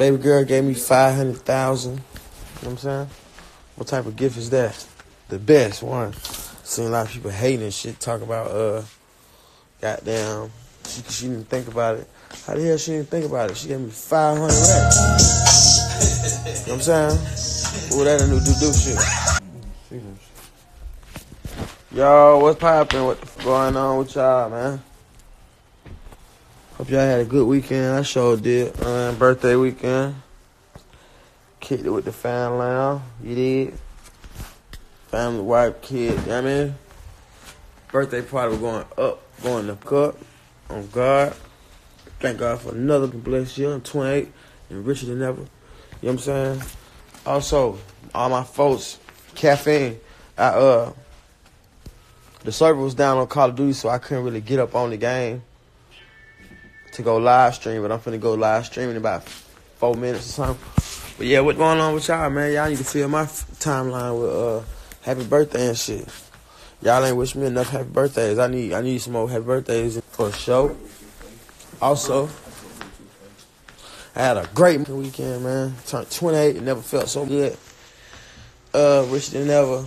Baby girl gave me 500000 You know what I'm saying? What type of gift is that? The best one. Seen a lot of people hating shit, talk about, uh, goddamn, she, she didn't think about it. How the hell she didn't think about it? She gave me 500 racks. you know what I'm saying? Ooh, that a new do-do shit. Yo, what's poppin'? What's going on with y'all, man? Hope y'all had a good weekend. I sure did. Uh, birthday weekend. Kicked it with the family now. You did. Family, wife, kid. You know I mean? Birthday party was going up, going to cup. On God. Thank God for another blessed year. I'm 28 and richer than ever. You know what I'm saying? Also, all my folks, caffeine. I uh the server was down on Call of Duty, so I couldn't really get up on the game to go live stream. But I'm finna go live stream in about four minutes or something. But yeah, what's going on with y'all, man? Y'all need to fill my timeline with uh happy birthday and shit. Y'all ain't wish me enough happy birthdays. I need I need some more happy birthdays for a show. Also, I had a great weekend, man. Turned 28 and never felt so good. Uh, richer than ever.